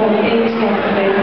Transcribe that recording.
competencia, competencia.